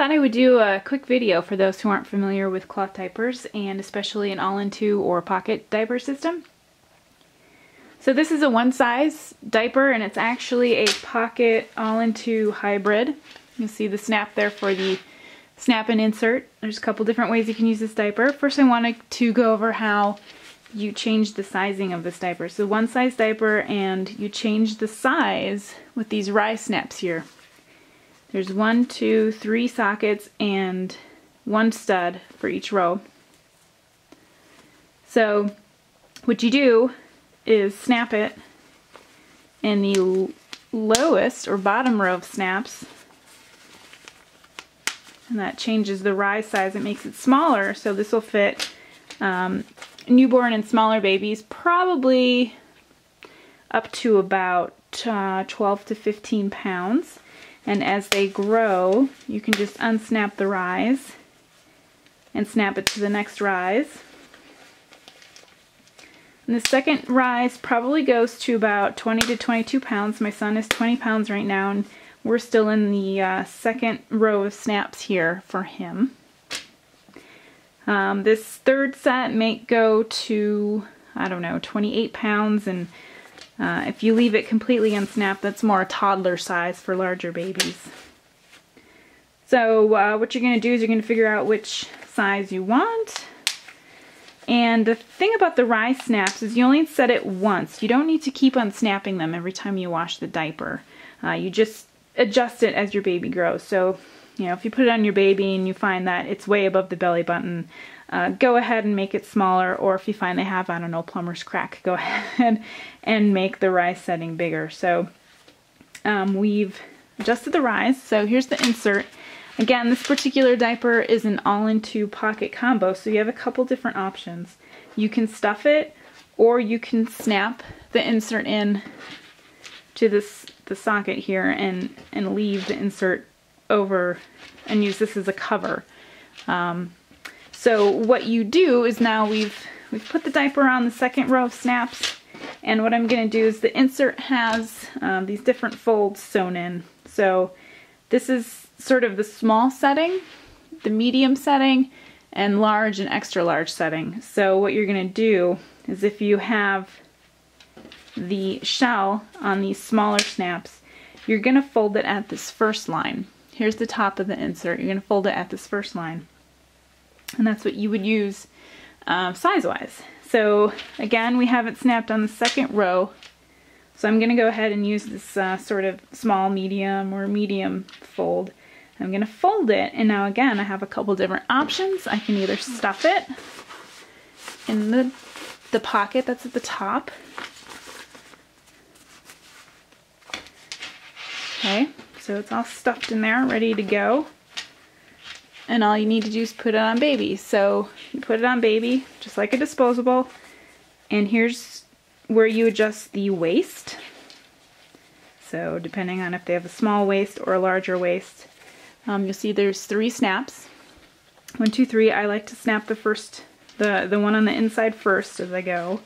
Thought I would do a quick video for those who aren't familiar with cloth diapers and especially an all-in-two or pocket diaper system. So this is a one size diaper and it's actually a pocket all-in-two hybrid. You'll see the snap there for the snap and insert. There's a couple different ways you can use this diaper. First I wanted to go over how you change the sizing of this diaper. So one size diaper and you change the size with these rise snaps here. There's one, two, three sockets and one stud for each row. So what you do is snap it in the lowest or bottom row of snaps and that changes the rise size. It makes it smaller so this will fit um, newborn and smaller babies probably up to about uh, 12 to 15 pounds and as they grow you can just unsnap the rise and snap it to the next rise and the second rise probably goes to about 20 to 22 pounds. My son is 20 pounds right now and we're still in the uh, second row of snaps here for him. Um, this third set may go to, I don't know, 28 pounds and uh, if you leave it completely unsnapped, that's more a toddler size for larger babies. So uh, what you're going to do is you're going to figure out which size you want. And the thing about the rise snaps is you only set it once. You don't need to keep on snapping them every time you wash the diaper. Uh, you just adjust it as your baby grows. So, you know, if you put it on your baby and you find that it's way above the belly button, uh, go ahead and make it smaller. Or if you find they have, I don't know, plumber's crack, go ahead and make the rise setting bigger. So um, we've adjusted the rise. So here's the insert. Again, this particular diaper is an all-in-two pocket combo, so you have a couple different options. You can stuff it, or you can snap the insert in to this the socket here and, and leave the insert over and use this as a cover. Um, so what you do is now we've we've put the diaper on the second row of snaps and what I'm going to do is the insert has um, these different folds sewn in. So this is sort of the small setting, the medium setting, and large and extra large setting. So what you're going to do is if you have the shell on these smaller snaps, you're going to fold it at this first line. Here's the top of the insert. You're going to fold it at this first line. And that's what you would use uh, size-wise. So again, we have it snapped on the second row so I'm going to go ahead and use this uh, sort of small, medium, or medium fold. I'm going to fold it, and now again, I have a couple different options. I can either stuff it in the, the pocket that's at the top. Okay, so it's all stuffed in there, ready to go. And all you need to do is put it on baby. So you put it on baby, just like a disposable. And here's where you adjust the waist. So depending on if they have a small waist or a larger waist, um, you'll see there's three snaps. One, two, three. I like to snap the first, the, the one on the inside first as I go.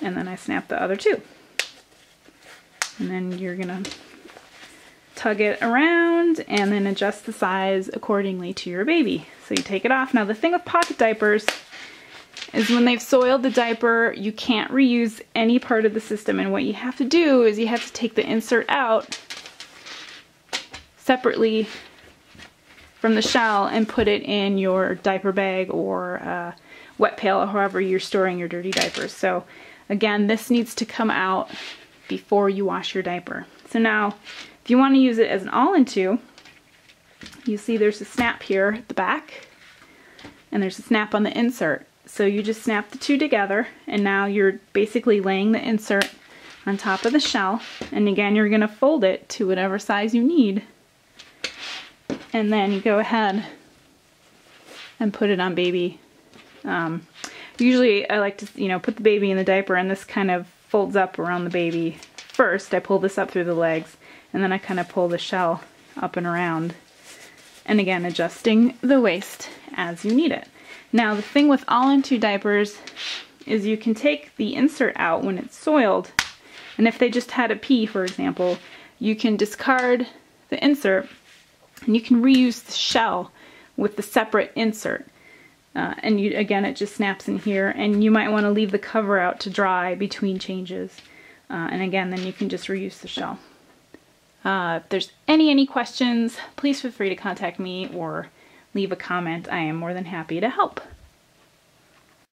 And then I snap the other two. And then you're gonna tug it around and then adjust the size accordingly to your baby. So you take it off. Now the thing with pocket diapers is when they've soiled the diaper, you can't reuse any part of the system. And what you have to do is you have to take the insert out separately from the shell and put it in your diaper bag or uh, wet pail or however you're storing your dirty diapers. So again, this needs to come out before you wash your diaper. So now, if you want to use it as an all-in-two, you see there's a snap here at the back and there's a snap on the insert. So you just snap the two together and now you're basically laying the insert on top of the shell and again you're going to fold it to whatever size you need and then you go ahead and put it on baby. Um, usually I like to you know put the baby in the diaper and this kind of folds up around the baby first. I pull this up through the legs and then I kind of pull the shell up and around and again adjusting the waist as you need it. Now the thing with all-in-two diapers is you can take the insert out when it's soiled and if they just had a pee for example you can discard the insert And you can reuse the shell with the separate insert. Uh, and you, again, it just snaps in here. And you might want to leave the cover out to dry between changes. Uh, and again, then you can just reuse the shell. Uh, if there's any, any questions, please feel free to contact me or leave a comment. I am more than happy to help.